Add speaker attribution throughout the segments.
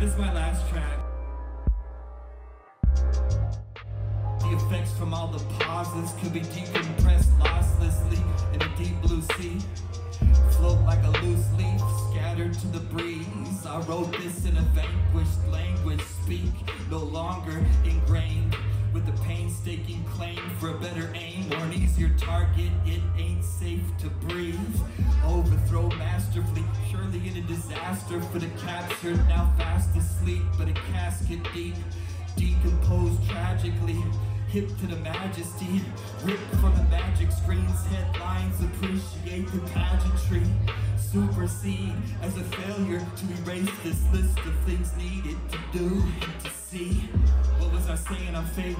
Speaker 1: my last track. The effects from all the pauses could be decompressed losslessly in a deep blue sea. Float like a loose leaf scattered to the breeze. I wrote this in a vanquished language, speak no longer ingrained with a painstaking claim for a better aim or an easier target. It ain't safe to breathe. Overthrow masterfully, disaster for the captured, now fast asleep, but a casket deep, decomposed tragically. Hip to the majesty, ripped from the magic screen's headlines. Appreciate the pageantry, supersede as a failure to erase this list of things needed to do and to see. What was I saying? I'm fading.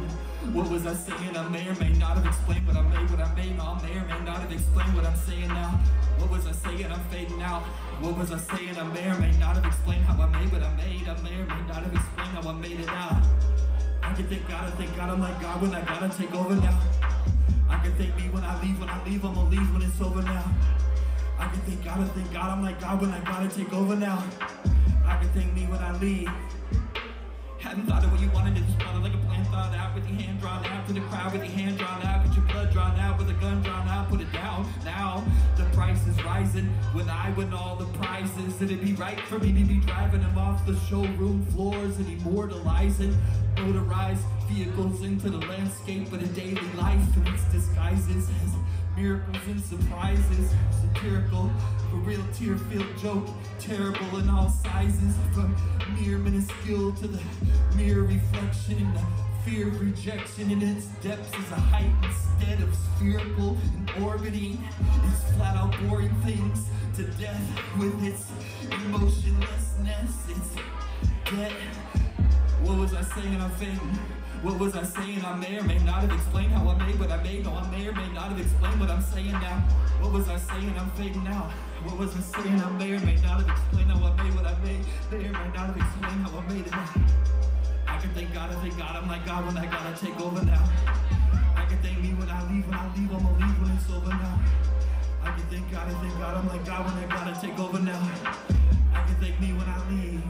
Speaker 1: What was I saying? I may or may not have explained what I made, what I made. I may or may not have explained what I'm saying now. What was I saying? I'm fading out. What was I saying? I may or may not have explained how I made what I made. I may or may not have explained how I made it out. I can thank God, I thank God, I'm like God when I gotta take over now. I can thank me when I leave, when I leave, I'm gonna leave when it's over now. I can thank God, I thank God, I'm like God when I gotta take over now. I can thank me when I leave. Hadn't thought of what you wanted, it thought out with your hand drawn out to the crowd with your hand drawn out, get your blood drawn out with a gun drawn out, put it down. Now the price is rising when I win all the prizes. It'd be right for me to be driving them off the showroom floors and immortalizing motorized vehicles into the landscape of the daily life and its disguises as miracles and surprises. Satirical, a real tear-filled joke, terrible in all sizes, from mere minuscule to the mere reflection. Fear of rejection in its depths is a height instead of spherical and orbiting. It's flat out boring things to death with its emotionlessness. It's dead. What was I saying? I'm fading. What was I saying? I may or may not have explained how I made what I made. No, I may or may not have explained what I'm saying now. What was I saying? I'm fading out. What was I saying? I may or may not have explained how I made what I made. May or may not have explained how I thank God, I thank God. I'm like, God, when I gotta take over now. I can thank me when I leave, when I leave, I'ma leave when it's over now. I can thank God, I thank God. I'm like, God, when I gotta take over now. I can thank me when I leave.